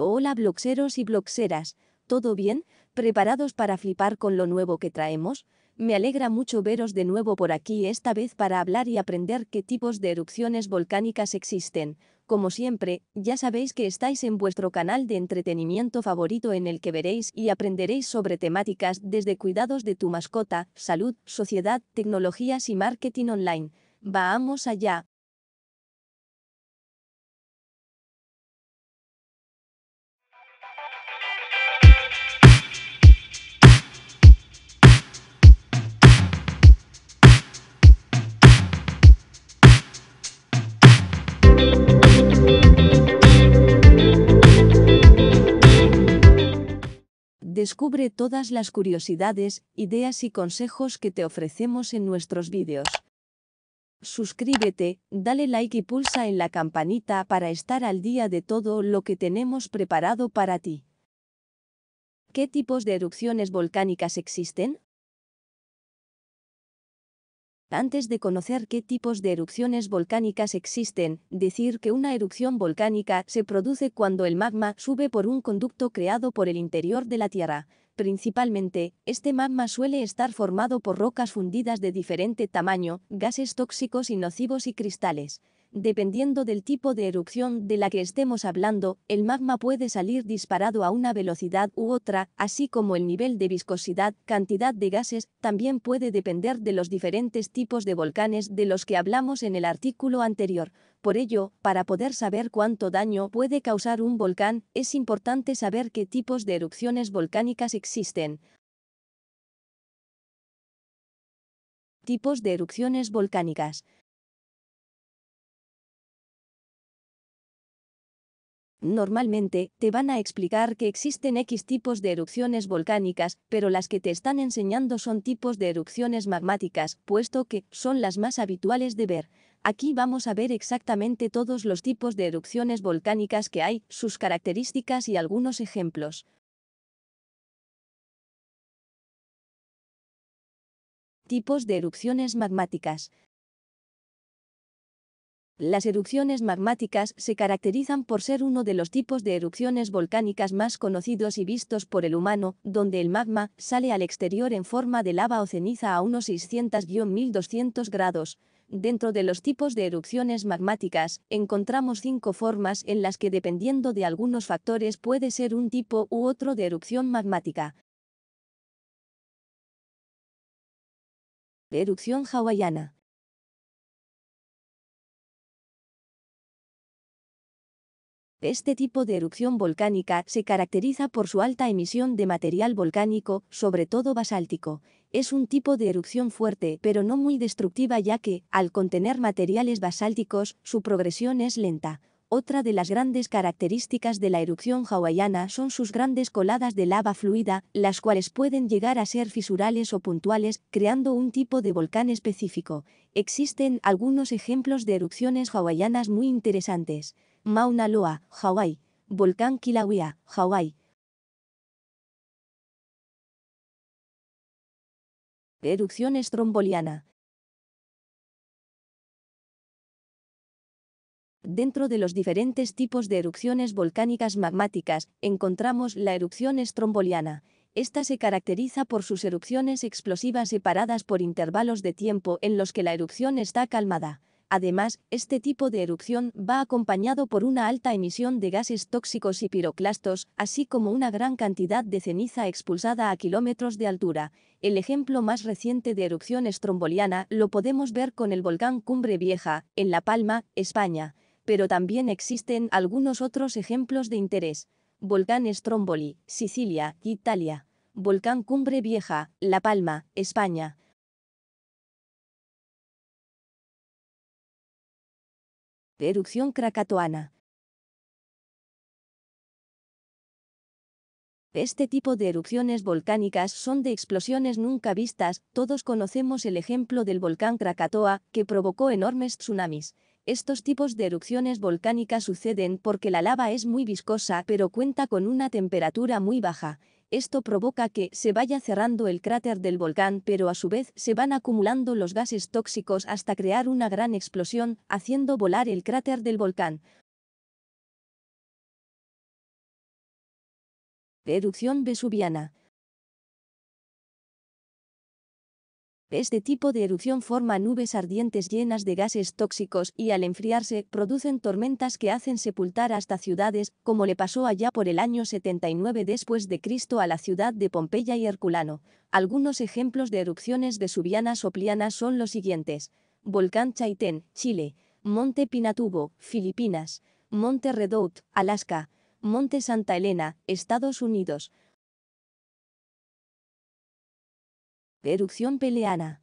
Hola bloxeros y bloxeras, ¿todo bien? ¿Preparados para flipar con lo nuevo que traemos? Me alegra mucho veros de nuevo por aquí esta vez para hablar y aprender qué tipos de erupciones volcánicas existen. Como siempre, ya sabéis que estáis en vuestro canal de entretenimiento favorito en el que veréis y aprenderéis sobre temáticas desde cuidados de tu mascota, salud, sociedad, tecnologías y marketing online. Vamos allá. Descubre todas las curiosidades, ideas y consejos que te ofrecemos en nuestros vídeos. Suscríbete, dale like y pulsa en la campanita para estar al día de todo lo que tenemos preparado para ti. ¿Qué tipos de erupciones volcánicas existen? Antes de conocer qué tipos de erupciones volcánicas existen, decir que una erupción volcánica se produce cuando el magma sube por un conducto creado por el interior de la Tierra. Principalmente, este magma suele estar formado por rocas fundidas de diferente tamaño, gases tóxicos y nocivos y cristales. Dependiendo del tipo de erupción de la que estemos hablando, el magma puede salir disparado a una velocidad u otra, así como el nivel de viscosidad, cantidad de gases, también puede depender de los diferentes tipos de volcanes de los que hablamos en el artículo anterior. Por ello, para poder saber cuánto daño puede causar un volcán, es importante saber qué tipos de erupciones volcánicas existen. Tipos de erupciones volcánicas. Normalmente, te van a explicar que existen X tipos de erupciones volcánicas, pero las que te están enseñando son tipos de erupciones magmáticas, puesto que son las más habituales de ver. Aquí vamos a ver exactamente todos los tipos de erupciones volcánicas que hay, sus características y algunos ejemplos. Tipos de erupciones magmáticas. Las erupciones magmáticas se caracterizan por ser uno de los tipos de erupciones volcánicas más conocidos y vistos por el humano, donde el magma sale al exterior en forma de lava o ceniza a unos 600-1200 grados. Dentro de los tipos de erupciones magmáticas, encontramos cinco formas en las que dependiendo de algunos factores puede ser un tipo u otro de erupción magmática. Erupción hawaiana. Este tipo de erupción volcánica se caracteriza por su alta emisión de material volcánico, sobre todo basáltico. Es un tipo de erupción fuerte pero no muy destructiva ya que, al contener materiales basálticos, su progresión es lenta. Otra de las grandes características de la erupción hawaiana son sus grandes coladas de lava fluida, las cuales pueden llegar a ser fisurales o puntuales, creando un tipo de volcán específico. Existen algunos ejemplos de erupciones hawaianas muy interesantes. Mauna Loa, Hawái. Volcán Kilauea, Hawái. Erupción estromboliana. Dentro de los diferentes tipos de erupciones volcánicas magmáticas, encontramos la erupción estromboliana. Esta se caracteriza por sus erupciones explosivas separadas por intervalos de tiempo en los que la erupción está calmada. Además, este tipo de erupción va acompañado por una alta emisión de gases tóxicos y piroclastos, así como una gran cantidad de ceniza expulsada a kilómetros de altura. El ejemplo más reciente de erupción estromboliana lo podemos ver con el volcán Cumbre Vieja, en La Palma, España. Pero también existen algunos otros ejemplos de interés. Volcán Stromboli, Sicilia, Italia. Volcán Cumbre Vieja, La Palma, España. Erupción krakatoana. Este tipo de erupciones volcánicas son de explosiones nunca vistas, todos conocemos el ejemplo del volcán Krakatoa, que provocó enormes tsunamis. Estos tipos de erupciones volcánicas suceden porque la lava es muy viscosa pero cuenta con una temperatura muy baja. Esto provoca que se vaya cerrando el cráter del volcán, pero a su vez se van acumulando los gases tóxicos hasta crear una gran explosión, haciendo volar el cráter del volcán. Erupción vesuviana. Este tipo de erupción forma nubes ardientes llenas de gases tóxicos y al enfriarse producen tormentas que hacen sepultar hasta ciudades, como le pasó allá por el año 79 después de Cristo a la ciudad de Pompeya y Herculano. Algunos ejemplos de erupciones vesuvianas o plianas son los siguientes. Volcán Chaitén, Chile. Monte Pinatubo, Filipinas. Monte Redoubt, Alaska. Monte Santa Elena, Estados Unidos. Erupción peleana.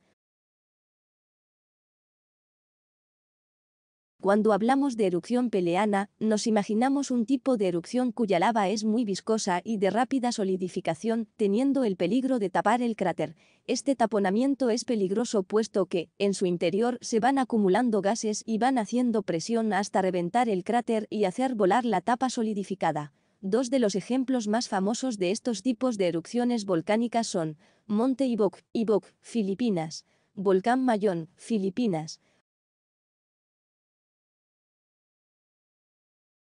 Cuando hablamos de erupción peleana, nos imaginamos un tipo de erupción cuya lava es muy viscosa y de rápida solidificación, teniendo el peligro de tapar el cráter. Este taponamiento es peligroso puesto que, en su interior, se van acumulando gases y van haciendo presión hasta reventar el cráter y hacer volar la tapa solidificada. Dos de los ejemplos más famosos de estos tipos de erupciones volcánicas son Monte Ibok, Ibok, Filipinas, Volcán Mayón, Filipinas.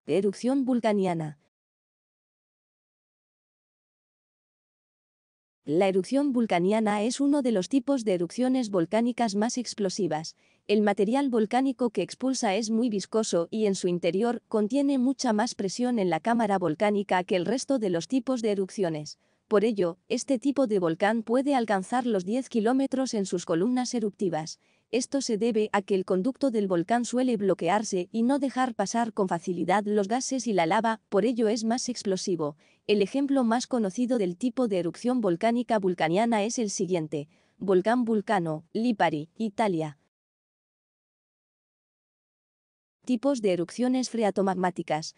Erupción vulcaniana. La erupción vulcaniana es uno de los tipos de erupciones volcánicas más explosivas. El material volcánico que expulsa es muy viscoso y en su interior contiene mucha más presión en la cámara volcánica que el resto de los tipos de erupciones. Por ello, este tipo de volcán puede alcanzar los 10 kilómetros en sus columnas eruptivas. Esto se debe a que el conducto del volcán suele bloquearse y no dejar pasar con facilidad los gases y la lava, por ello es más explosivo. El ejemplo más conocido del tipo de erupción volcánica vulcaniana es el siguiente. Volcán Vulcano, Lipari, Italia. Tipos de erupciones freatomagmáticas.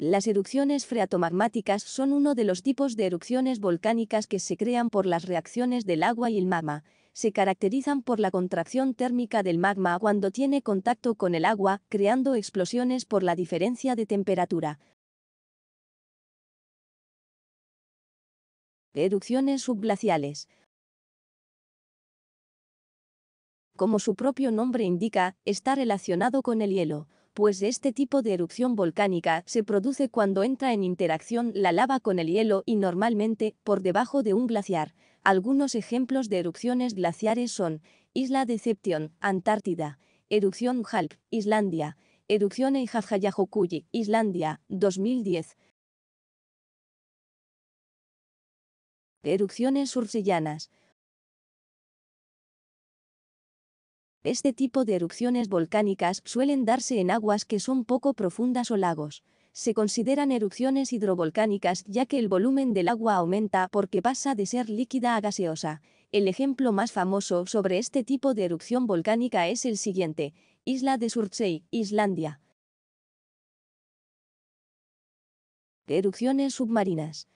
Las erupciones freatomagmáticas son uno de los tipos de erupciones volcánicas que se crean por las reacciones del agua y el magma. Se caracterizan por la contracción térmica del magma cuando tiene contacto con el agua, creando explosiones por la diferencia de temperatura. Erupciones subglaciales. Como su propio nombre indica, está relacionado con el hielo pues este tipo de erupción volcánica se produce cuando entra en interacción la lava con el hielo y normalmente por debajo de un glaciar. Algunos ejemplos de erupciones glaciares son Isla Deception, Antártida, erupción Halp, Islandia, erupción Eyjafjallajökull, Islandia, 2010. Erupciones sursillanas, Este tipo de erupciones volcánicas suelen darse en aguas que son poco profundas o lagos. Se consideran erupciones hidrovolcánicas ya que el volumen del agua aumenta porque pasa de ser líquida a gaseosa. El ejemplo más famoso sobre este tipo de erupción volcánica es el siguiente, Isla de Surtsey, Islandia. Erupciones submarinas.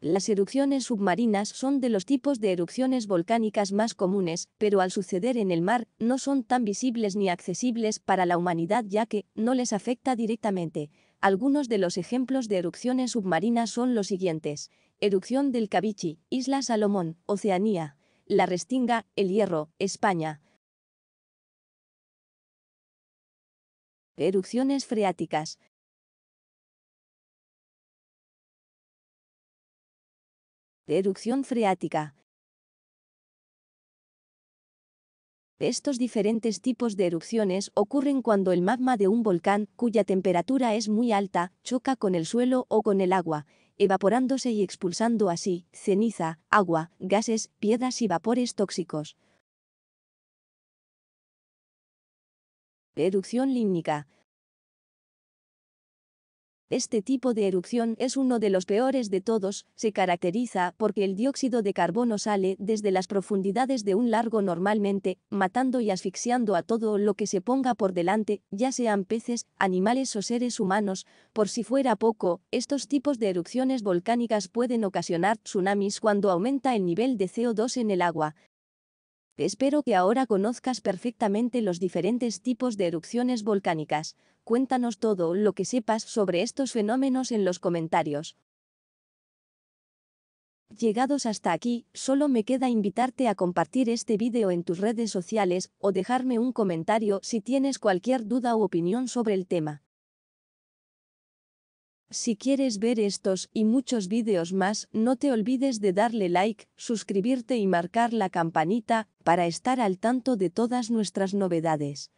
Las erupciones submarinas son de los tipos de erupciones volcánicas más comunes, pero al suceder en el mar, no son tan visibles ni accesibles para la humanidad ya que no les afecta directamente. Algunos de los ejemplos de erupciones submarinas son los siguientes. Erupción del Cavichi, Isla Salomón, Oceanía. La Restinga, El Hierro, España. Erupciones freáticas. Erupción freática. Estos diferentes tipos de erupciones ocurren cuando el magma de un volcán, cuya temperatura es muy alta, choca con el suelo o con el agua, evaporándose y expulsando así ceniza, agua, gases, piedras y vapores tóxicos. Erupción límnica. Este tipo de erupción es uno de los peores de todos, se caracteriza porque el dióxido de carbono sale desde las profundidades de un largo normalmente, matando y asfixiando a todo lo que se ponga por delante, ya sean peces, animales o seres humanos. Por si fuera poco, estos tipos de erupciones volcánicas pueden ocasionar tsunamis cuando aumenta el nivel de CO2 en el agua, Espero que ahora conozcas perfectamente los diferentes tipos de erupciones volcánicas. Cuéntanos todo lo que sepas sobre estos fenómenos en los comentarios. Llegados hasta aquí, solo me queda invitarte a compartir este vídeo en tus redes sociales o dejarme un comentario si tienes cualquier duda u opinión sobre el tema. Si quieres ver estos y muchos vídeos más, no te olvides de darle like, suscribirte y marcar la campanita para estar al tanto de todas nuestras novedades.